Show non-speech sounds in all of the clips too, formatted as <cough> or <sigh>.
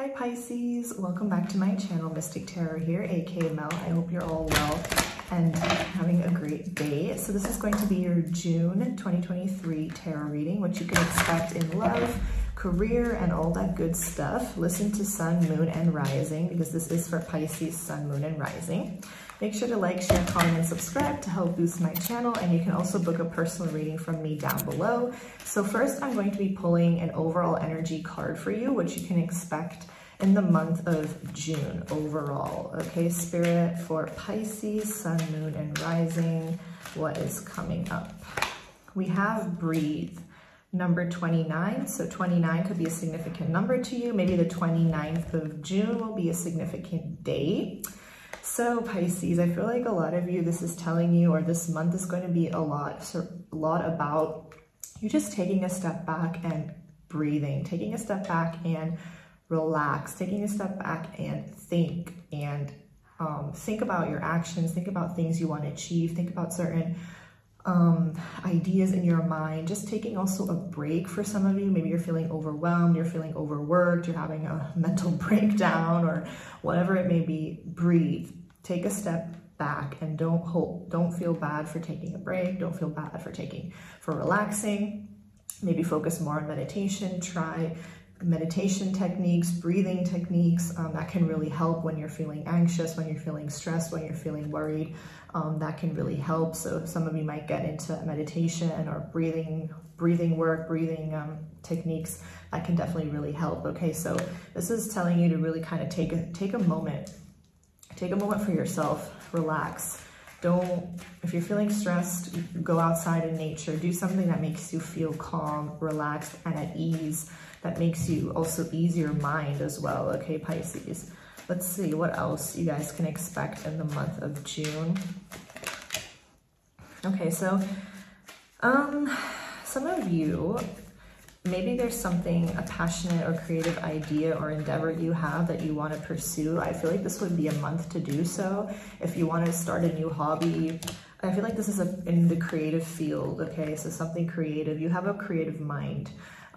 Hi Pisces, welcome back to my channel, Mystic Tarot here, aka Mel. I hope you're all well and having a great day. So this is going to be your June 2023 tarot reading, what you can expect in love, career, and all that good stuff. Listen to Sun, Moon, and Rising because this is for Pisces, Sun, Moon, and Rising. Make sure to like, share, comment, and subscribe to help boost my channel. And you can also book a personal reading from me down below. So first, I'm going to be pulling an overall energy card for you, which you can expect in the month of June overall. Okay, Spirit for Pisces, Sun, Moon, and Rising. What is coming up? We have Breathe number 29. So 29 could be a significant number to you. Maybe the 29th of June will be a significant day. So Pisces, I feel like a lot of you, this is telling you, or this month is going to be a lot, a lot about you just taking a step back and breathing, taking a step back and relax, taking a step back and think and um, think about your actions, think about things you want to achieve, think about certain um, ideas in your mind, just taking also a break for some of you. Maybe you're feeling overwhelmed, you're feeling overworked, you're having a <laughs> mental breakdown or whatever it may be. Breathe, take a step back and don't hold, don't feel bad for taking a break. Don't feel bad for taking, for relaxing. Maybe focus more on meditation. Try meditation techniques, breathing techniques um, that can really help when you're feeling anxious, when you're feeling stressed, when you're feeling worried. Um, that can really help. So some of you might get into meditation or breathing, breathing work, breathing um, techniques that can definitely really help. Okay, so this is telling you to really kind of take a take a moment Take a moment for yourself, relax. Don't, if you're feeling stressed, go outside in nature. Do something that makes you feel calm, relaxed, and at ease. That makes you also ease your mind as well, okay, Pisces? Let's see what else you guys can expect in the month of June. Okay, so um, some of you maybe there's something, a passionate or creative idea or endeavor you have that you want to pursue. I feel like this would be a month to do so. If you want to start a new hobby, I feel like this is a, in the creative field, okay? So something creative. You have a creative mind.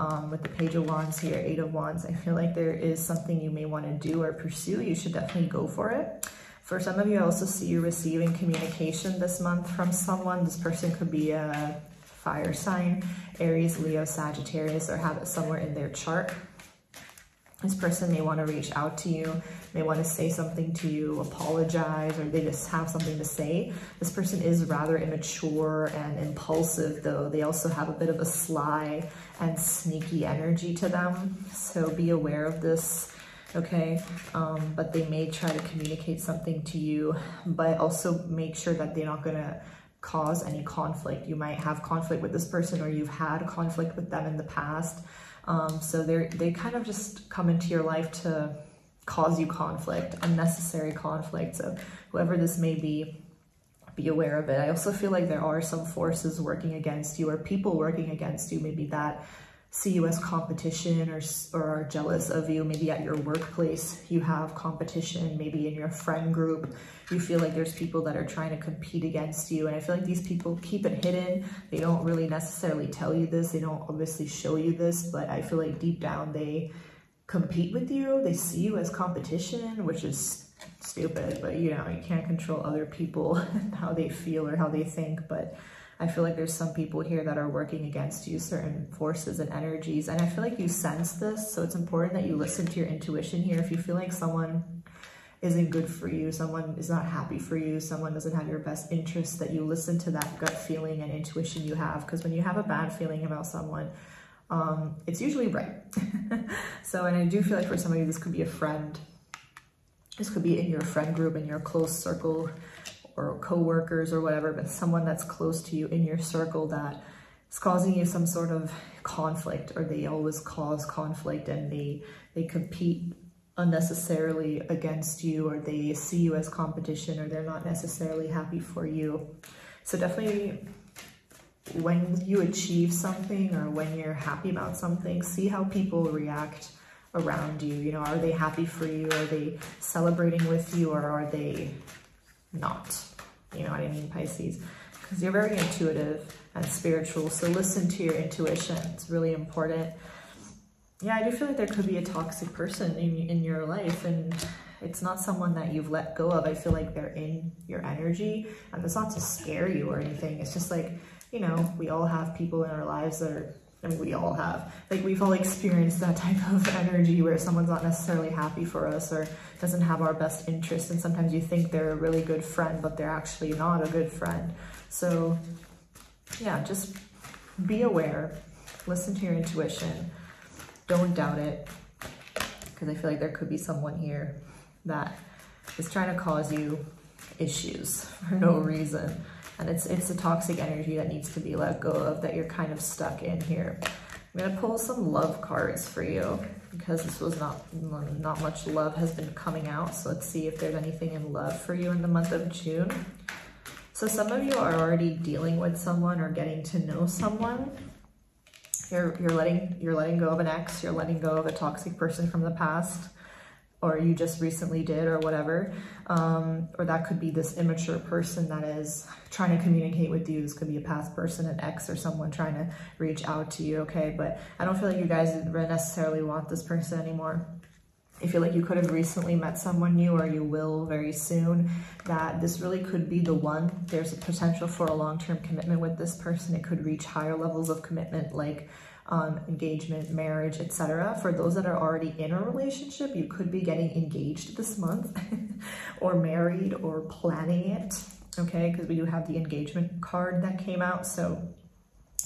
Um, with the Page of Wands here, Eight of Wands, I feel like there is something you may want to do or pursue. You should definitely go for it. For some of you, I also see you receiving communication this month from someone. This person could be a fire sign, Aries, Leo, Sagittarius, or have it somewhere in their chart. This person may want to reach out to you, may want to say something to you, apologize, or they just have something to say. This person is rather immature and impulsive, though. They also have a bit of a sly and sneaky energy to them. So be aware of this, okay? Um, but they may try to communicate something to you, but also make sure that they're not going to cause any conflict. You might have conflict with this person or you've had conflict with them in the past. Um, so they they kind of just come into your life to cause you conflict, unnecessary conflict. So whoever this may be, be aware of it. I also feel like there are some forces working against you or people working against you. Maybe that see you as competition or, or are jealous of you. Maybe at your workplace, you have competition. Maybe in your friend group, you feel like there's people that are trying to compete against you. And I feel like these people keep it hidden. They don't really necessarily tell you this. They don't obviously show you this, but I feel like deep down they compete with you. They see you as competition, which is stupid, but you know, you can't control other people, <laughs> how they feel or how they think. But I feel like there's some people here that are working against you, certain forces and energies. And I feel like you sense this. So it's important that you listen to your intuition here. If you feel like someone isn't good for you, someone is not happy for you, someone doesn't have your best interest, that you listen to that gut feeling and intuition you have. Because when you have a bad feeling about someone, um, it's usually right. <laughs> so, and I do feel like for some of you, this could be a friend. This could be in your friend group, in your close circle, or co-workers or whatever, but someone that's close to you in your circle that is causing you some sort of conflict or they always cause conflict and they, they compete unnecessarily against you or they see you as competition or they're not necessarily happy for you. So definitely when you achieve something or when you're happy about something, see how people react around you. You know, are they happy for you? Are they celebrating with you or are they not. You know what I mean, Pisces? Because you're very intuitive and spiritual. So listen to your intuition. It's really important. yeah, I do feel like there could be a toxic person in, in your life and it's not someone that you've let go of. I feel like they're in your energy and it's not to scare you or anything. It's just like, you know, we all have people in our lives that are, I mean, we all have, like we've all experienced that type of energy where someone's not necessarily happy for us or doesn't have our best interest. And sometimes you think they're a really good friend, but they're actually not a good friend. So yeah, just be aware, listen to your intuition, don't doubt it, because I feel like there could be someone here that is trying to cause you issues for no mm-hmm. reason. And it's it's a toxic energy that needs to be let go of that you're kind of stuck in here. I'm gonna pull some love cards for you because this was not not much love has been coming out. So let's see if there's anything in love for you in the month of June. So some of you are already dealing with someone or getting to know someone. You're you're letting you're letting go of an ex, you're letting go of a toxic person from the past or you just recently did or whatever. Um, or that could be this immature person that is trying to communicate with you. This could be a past person, an ex or someone trying to reach out to you, okay? But I don't feel like you guys necessarily want this person anymore. I feel like you could have recently met someone new or you will very soon, that this really could be the one. There's a potential for a long-term commitment with this person. It could reach higher levels of commitment like um, engagement, marriage, etc. For those that are already in a relationship, you could be getting engaged this month <laughs> or married or planning it, okay? Because we do have the engagement card that came out. So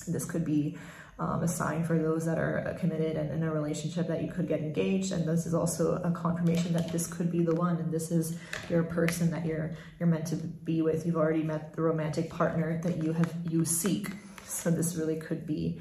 this could be um, a sign for those that are committed and in a relationship that you could get engaged. And this is also a confirmation that this could be the one. And this is your person that you're, you're meant to be with. You've already met the romantic partner that you have, you seek. So this really could be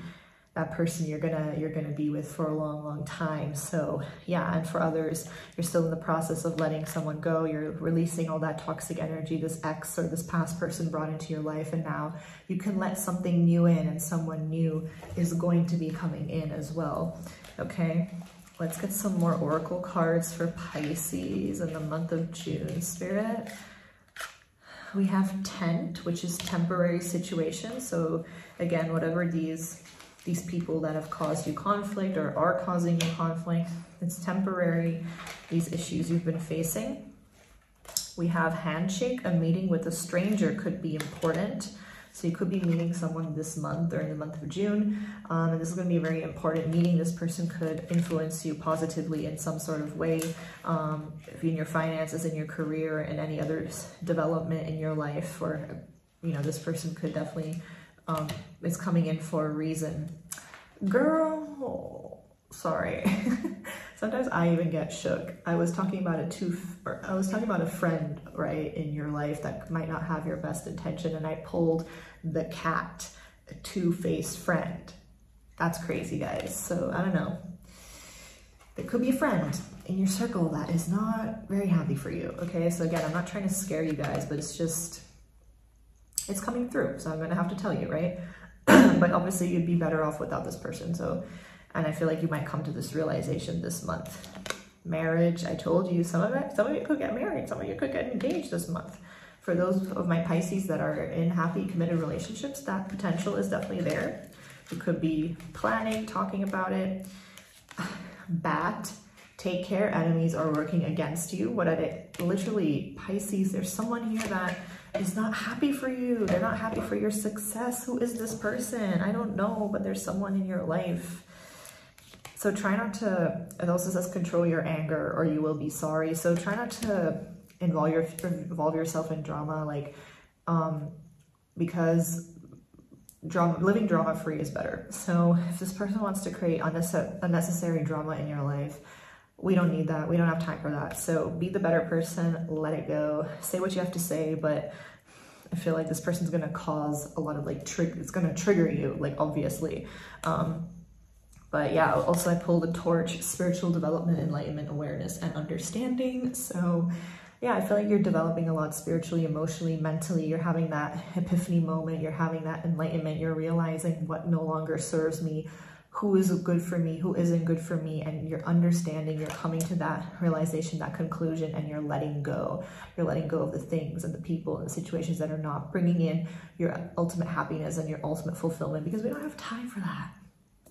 that person you're gonna you're gonna be with for a long long time. So yeah and for others you're still in the process of letting someone go. You're releasing all that toxic energy this ex or this past person brought into your life and now you can let something new in and someone new is going to be coming in as well. Okay let's get some more oracle cards for pisces in the month of june spirit. We have tent which is temporary situation. So again whatever these these people that have caused you conflict or are causing you conflict. It's temporary, these issues you've been facing. We have handshake, a meeting with a stranger could be important. So you could be meeting someone this month or in the month of June. Um, and this is going to be a very important meeting. This person could influence you positively in some sort of way, um, in your finances, in your career, and any other development in your life. Or, you know, this person could definitely um, is coming in for a reason. Girl, sorry. <laughs> Sometimes I even get shook. I was talking about a two, I was talking about a friend, right, in your life that might not have your best intention, and I pulled the cat, a two-faced friend. That's crazy, guys. So I don't know. There could be a friend in your circle that is not very happy for you. Okay, so again, I'm not trying to scare you guys, but it's just it's coming through. So I'm going to have to tell you, right? <clears throat> but obviously you'd be better off without this person. So, and I feel like you might come to this realization this month. Marriage, I told you, some of it, some of you could get married, some of you could get engaged this month. For those of my Pisces that are in happy, committed relationships, that potential is definitely there. You could be planning, talking about it. <sighs> Bat, take care, enemies are working against you. What are they? Literally, Pisces, there's someone here that is not happy for you. They're not happy for your success. Who is this person? I don't know, but there's someone in your life. So try not to, it also says control your anger or you will be sorry. So try not to involve, your, involve yourself in drama, like, um, because drama, living drama free is better. So if this person wants to create unnecessary drama in your life, we don't need that. We don't have time for that. So be the better person, let it go, say what you have to say, but I feel like this person's gonna cause a lot of like trick, it's gonna trigger you, like obviously. Um, but yeah, also I pulled the torch, spiritual development, enlightenment, awareness, and understanding. So yeah, I feel like you're developing a lot spiritually, emotionally, mentally. You're having that epiphany moment. You're having that enlightenment. You're realizing what no longer serves me, who is good for me, who isn't good for me, and you're understanding, you're coming to that realization, that conclusion, and you're letting go. You're letting go of the things and the people and the situations that are not bringing in your ultimate happiness and your ultimate fulfillment because we don't have time for that.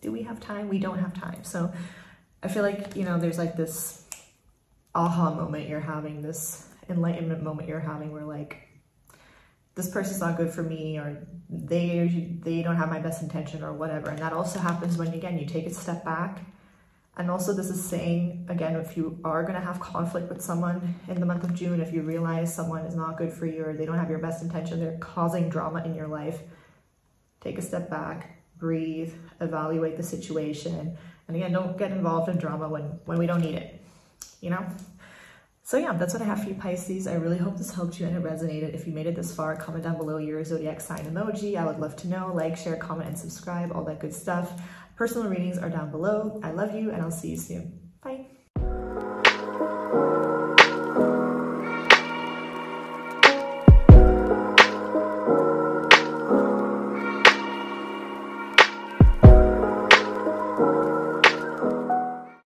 Do we have time? We don't have time. So I feel like, you know, there's like this aha moment you're having, this enlightenment moment you're having where like, this person's not good for me or they they don't have my best intention or whatever. And that also happens when again you take a step back. And also this is saying again if you are going to have conflict with someone in the month of june if you realize someone is not good for you or they don't have your best intention they're causing drama in your life take a step back breathe evaluate the situation. And again don't get involved in drama when when we don't need it you know so yeah, that's what I have for you Pisces. I really hope this helped you and it resonated. If you made it this far, comment down below your zodiac sign emoji. I would love to know. Like, share, comment, and subscribe, all that good stuff. Personal readings are down below. I love you and I'll see you soon.